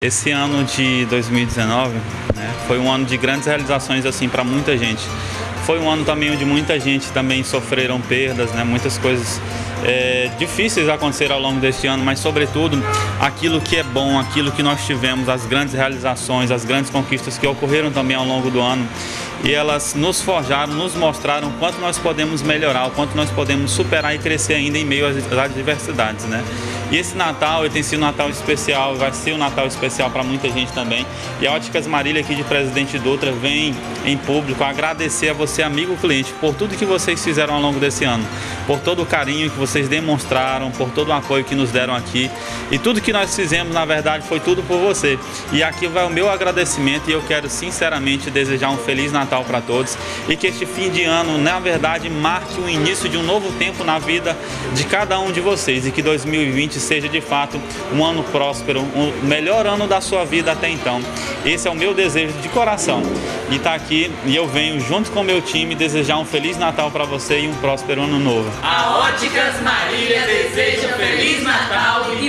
Esse ano de 2019 né, foi um ano de grandes realizações assim para muita gente. Foi um ano também onde muita gente também sofreram perdas, né, muitas coisas é, difíceis aconteceram ao longo deste ano, mas sobretudo aquilo que é bom, aquilo que nós tivemos, as grandes realizações, as grandes conquistas que ocorreram também ao longo do ano e elas nos forjaram, nos mostraram quanto nós podemos melhorar, o quanto nós podemos superar e crescer ainda em meio às adversidades, né? E esse Natal ele tem sido um Natal especial, vai ser um Natal especial para muita gente também. E a Óticas Marília aqui de Presidente Dutra vem em público agradecer a você, amigo cliente, por tudo que vocês fizeram ao longo desse ano, por todo o carinho que vocês demonstraram, por todo o apoio que nos deram aqui. E tudo que nós fizemos, na verdade, foi tudo por você. E aqui vai o meu agradecimento e eu quero sinceramente desejar um feliz Natal para todos e que este fim de ano, na verdade, marque o início de um novo tempo na vida de cada um de vocês e que 2020 2020 seja de fato um ano próspero, o um melhor ano da sua vida até então. Esse é o meu desejo de coração. E está aqui e eu venho junto com o meu time desejar um feliz Natal para você e um próspero ano novo. A Óticas Marília deseja feliz Natal e.